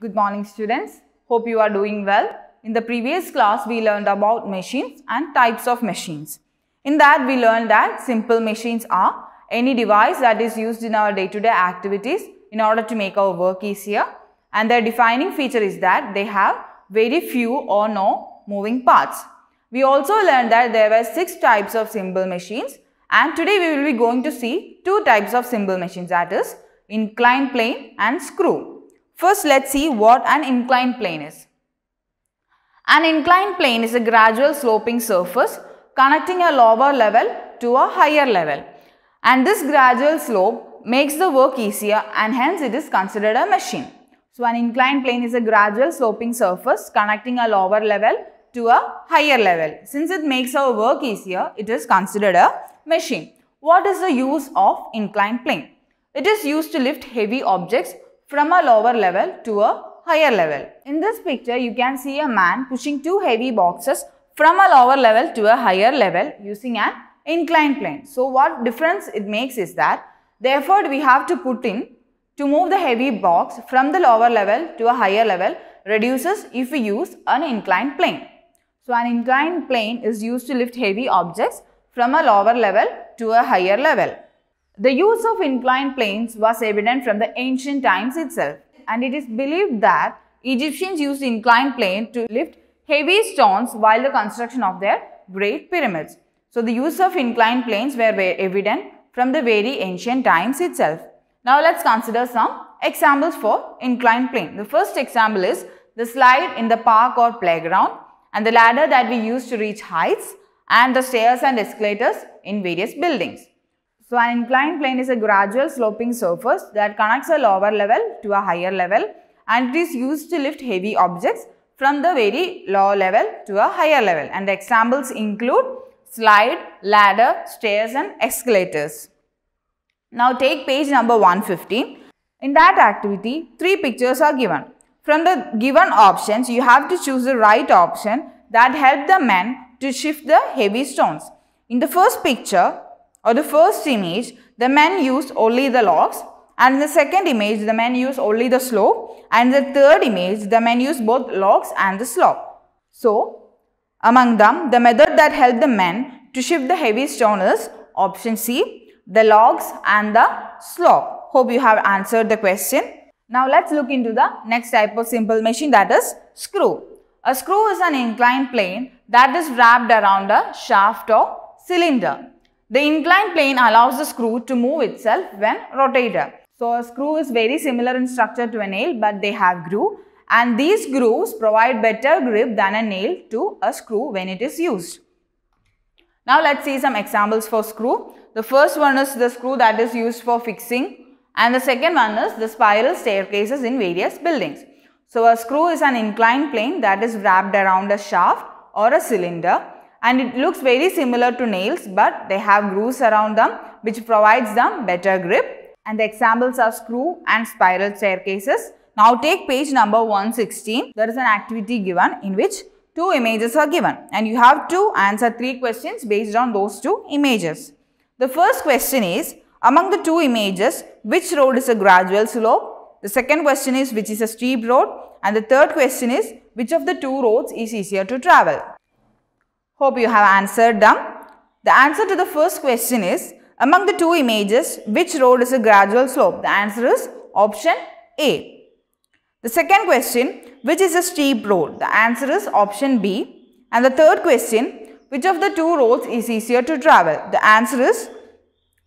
Good morning students. Hope you are doing well. In the previous class we learned about machines and types of machines. In that we learned that simple machines are any device that is used in our day-to-day -day activities in order to make our work easier and their defining feature is that they have very few or no moving parts. We also learned that there were six types of simple machines and today we will be going to see two types of simple machines that is inclined plane and screw. First, let's see what an inclined plane is. An inclined plane is a gradual sloping surface connecting a lower level to a higher level. And this gradual slope makes the work easier and hence it is considered a machine. So, an inclined plane is a gradual sloping surface connecting a lower level to a higher level. Since it makes our work easier, it is considered a machine. What is the use of inclined plane? It is used to lift heavy objects from a lower level to a higher level. In this picture, you can see a man pushing two heavy boxes from a lower level to a higher level using an inclined plane. So, what difference it makes is that the effort we have to put in to move the heavy box from the lower level to a higher level reduces if we use an inclined plane. So, an inclined plane is used to lift heavy objects from a lower level to a higher level. The use of inclined planes was evident from the ancient times itself and it is believed that Egyptians used inclined plane to lift heavy stones while the construction of their great pyramids. So the use of inclined planes were evident from the very ancient times itself. Now let's consider some examples for inclined plane. The first example is the slide in the park or playground and the ladder that we use to reach heights and the stairs and escalators in various buildings. So an inclined plane is a gradual sloping surface that connects a lower level to a higher level and it is used to lift heavy objects from the very low level to a higher level and the examples include slide, ladder, stairs and escalators. Now take page number 115. In that activity, three pictures are given. From the given options, you have to choose the right option that help the men to shift the heavy stones. In the first picture, or the first image, the men used only the logs and in the second image, the men used only the slope and the third image, the men used both logs and the slope. So, among them, the method that helped the men to shift the heavy stone is option C, the logs and the slope. Hope you have answered the question. Now, let's look into the next type of simple machine that is screw. A screw is an inclined plane that is wrapped around a shaft or cylinder. The inclined plane allows the screw to move itself when rotated. So a screw is very similar in structure to a nail but they have groove and these grooves provide better grip than a nail to a screw when it is used. Now let's see some examples for screw. The first one is the screw that is used for fixing and the second one is the spiral staircases in various buildings. So a screw is an inclined plane that is wrapped around a shaft or a cylinder and it looks very similar to nails but they have grooves around them which provides them better grip and the examples are screw and spiral staircases. Now take page number 116. There is an activity given in which two images are given and you have to answer three questions based on those two images. The first question is among the two images which road is a gradual slope? The second question is which is a steep road and the third question is which of the two roads is easier to travel? Hope you have answered them. The answer to the first question is, among the two images, which road is a gradual slope? The answer is option A. The second question, which is a steep road? The answer is option B. And the third question, which of the two roads is easier to travel? The answer is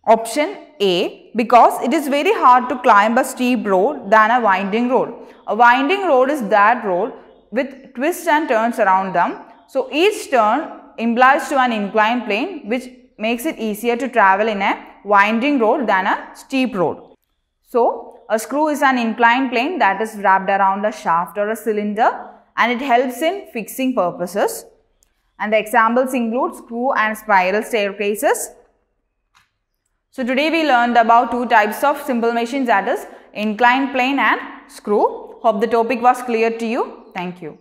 option A because it is very hard to climb a steep road than a winding road. A winding road is that road with twists and turns around them. So each turn implies to an inclined plane which makes it easier to travel in a winding road than a steep road. So, a screw is an inclined plane that is wrapped around a shaft or a cylinder and it helps in fixing purposes. And the examples include screw and spiral staircases. So, today we learned about two types of simple machines that is inclined plane and screw. Hope the topic was clear to you. Thank you.